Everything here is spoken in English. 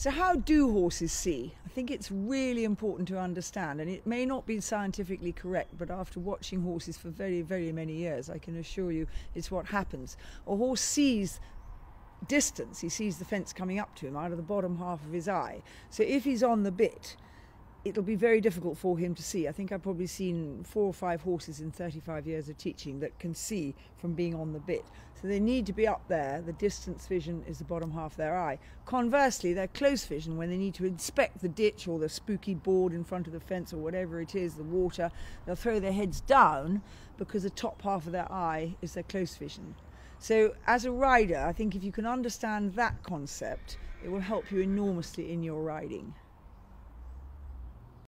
So, how do horses see? I think it's really important to understand, and it may not be scientifically correct, but after watching horses for very, very many years, I can assure you it's what happens. A horse sees distance, he sees the fence coming up to him out of the bottom half of his eye. So, if he's on the bit, it'll be very difficult for him to see. I think I've probably seen four or five horses in 35 years of teaching that can see from being on the bit. So they need to be up there. The distance vision is the bottom half of their eye. Conversely, their close vision, when they need to inspect the ditch or the spooky board in front of the fence or whatever it is, the water, they'll throw their heads down because the top half of their eye is their close vision. So, as a rider, I think if you can understand that concept, it will help you enormously in your riding.